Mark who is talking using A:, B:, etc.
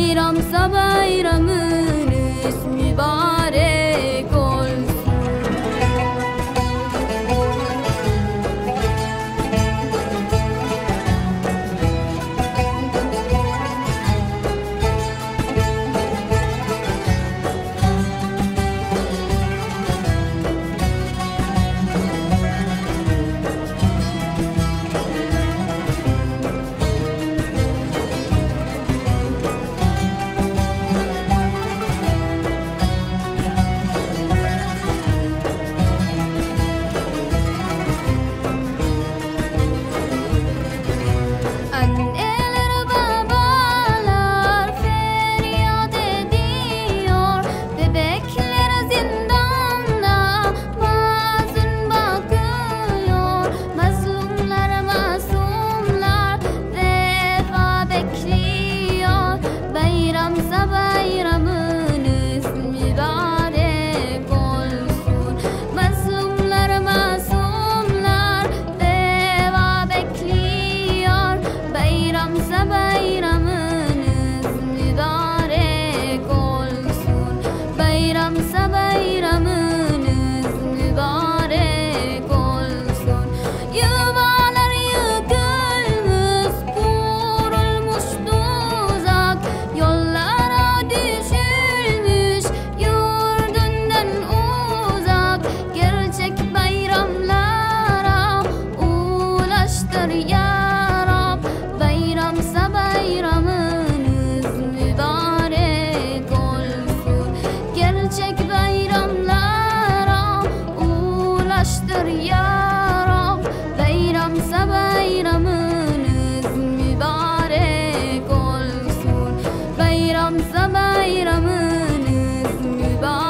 A: Bayramsa bayramınız mübarek sabay ulaştır ya Rab. Bayramsa bayramınız mübarek olsun. Bayramsa bayramınız mübarek